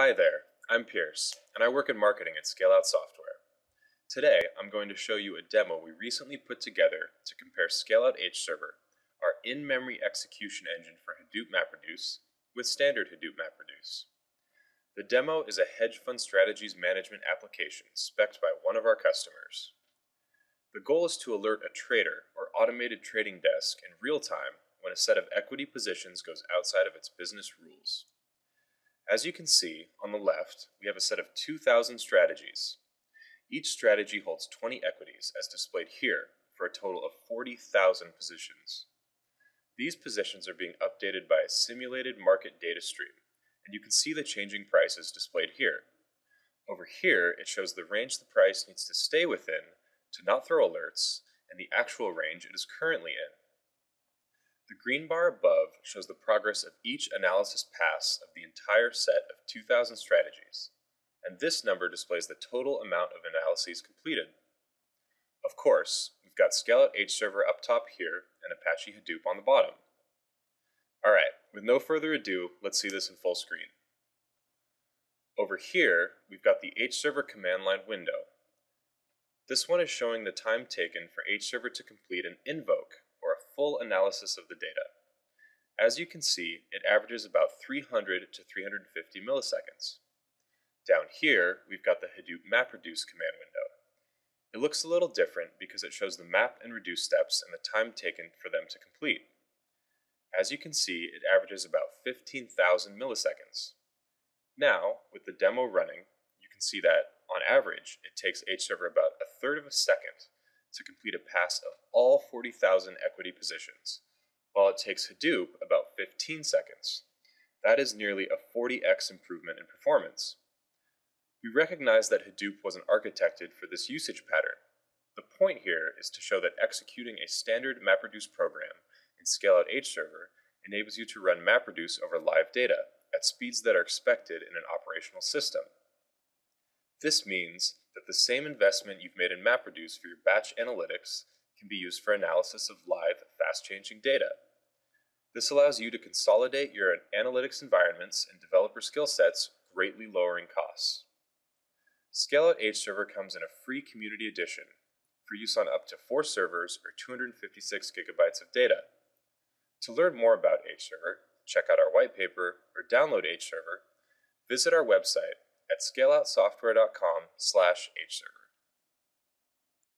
Hi there, I'm Pierce, and I work in marketing at Scaleout Software. Today, I'm going to show you a demo we recently put together to compare Scaleout H Server, our in-memory execution engine for Hadoop MapReduce, with standard Hadoop MapReduce. The demo is a hedge fund strategies management application spec'd by one of our customers. The goal is to alert a trader or automated trading desk in real time when a set of equity positions goes outside of its business rules. As you can see, on the left, we have a set of 2,000 strategies. Each strategy holds 20 equities, as displayed here, for a total of 40,000 positions. These positions are being updated by a simulated market data stream, and you can see the changing prices displayed here. Over here, it shows the range the price needs to stay within to not throw alerts, and the actual range it is currently in. The green bar above shows the progress of each analysis pass of the entire set of 2,000 strategies, and this number displays the total amount of analyses completed. Of course, we've got Scaleout H Server up top here and Apache Hadoop on the bottom. Alright, with no further ado, let's see this in full screen. Over here, we've got the H Server command line window. This one is showing the time taken for H Server to complete an invoke full analysis of the data. As you can see, it averages about 300 to 350 milliseconds. Down here, we've got the Hadoop MapReduce command window. It looks a little different because it shows the map and reduce steps and the time taken for them to complete. As you can see, it averages about 15,000 milliseconds. Now, with the demo running, you can see that, on average, it takes HServer about a third of a second to complete a pass of all 40,000 equity positions, while it takes Hadoop about 15 seconds. That is nearly a 40x improvement in performance. We recognize that Hadoop wasn't architected for this usage pattern. The point here is to show that executing a standard MapReduce program in Scaleout H server enables you to run MapReduce over live data at speeds that are expected in an operational system. This means the same investment you've made in MapReduce for your batch analytics can be used for analysis of live, fast-changing data. This allows you to consolidate your analytics environments and developer skill sets, greatly lowering costs. Scaleout H Server comes in a free community edition for use on up to four servers or 256 gigabytes of data. To learn more about H Server, check out our white paper or download H Server, visit our website at scaleoutsoftware.com slash hserver.